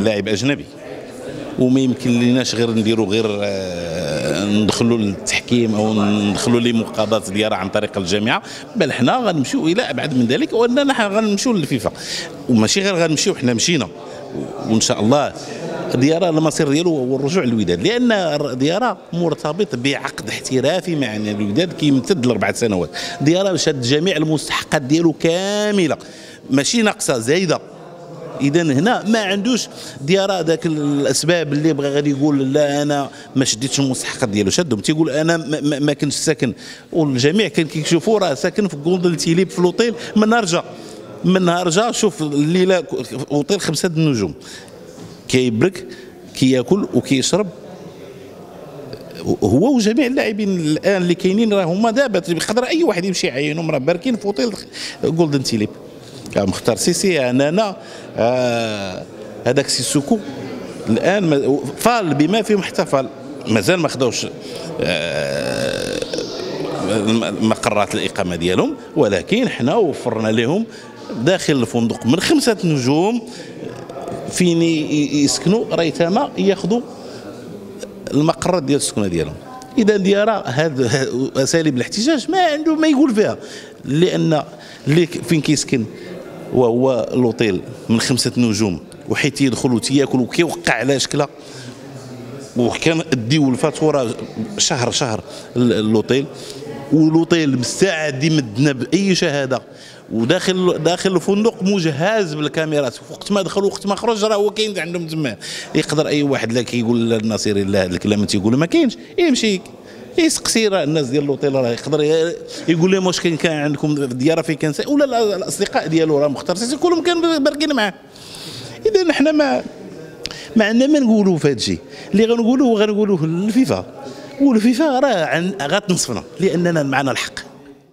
لاعب أجنبي. وما يمكن ليناش غير نديروا غير آه، ندخلوا للتحكيم أو ندخلوا لمقاضات ديالها عن طريق الجامعة. بل حنا غنمشيو إلى أبعد من ذلك وأننا غنمشيو للفيفا. وماشي غير غنمشيو حنا مشينا. وإن شاء الله ديارة المصير ديالو هو الرجوع للوداد. لأن ديارة مرتبط بعقد احترافي مع الوداد كيمتد لأربع سنوات. ديارة شاد جميع المستحقات ديالو كاملة. ماشي ناقصة زايدة. اذا هنا ما عندوش ديارة ذاك الأسباب اللي بغى غادي يقول لا أنا ما شديتش المستحقات ديالو. شدهم تيقول أنا ما, ما, كنتش ساكن. والجميع كان كيشوفوا راه ساكن في Golden Tulip في الاوتيل من نهار جا من نهار جا شوف الليلة اوتيل خمسة النجوم. كيبرك كياكل وكيشرب. هو وجميع اللاعبين الآن اللي كاينين راه هما دابا يقدر أي واحد يمشي يعينهم راه باركين في اوتيل Golden Tulip مختار سيسي انانا آه هذاك سيسوكو. الآن فال بما فيهم احتفل مازال ما خداوش آه مقرات الإقامة ديالهم ولكن حنا وفرنا لهم داخل الفندق من خمسة نجوم فين يسكنوا ريتما ياخذوا المقرات ديال السكنة ديالهم. إذا ديارة هاد اساليب الاحتجاج ما عنده ما يقول فيها. لأن اللي فين كيسكن؟ وهو لوطيل من خمسة نجوم. وحيت يدخل وتياكل وكيوقع على شكله وكان ديو الفاتورة شهر شهر اللوطيل ولوطيل مستعد يمدنا بأي شهادة. وداخل داخل الفندق مجهز بالكاميرات. وقت ما دخل وقت ما خرج راه هو كاين عندهم تما. يقدر أي واحد لا كيقول الناصري لا هذا الكلام تيقول ما كاينش. يمشي يسقسي الناس ديال لوطيل راه يقدر يقول لهم واش كاين كان عندكم ديارة في كان ولا الأصدقاء ديالو راه مختار كلهم كانوا باركين معاه. اذا حنا ما ما عندنا ما نقولوا في هذا الشيء اللي غنقولوه غنقولوه للفيفا والفيفا راه غتنصفنا لأننا معنا الحق.